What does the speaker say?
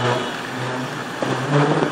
Gracias.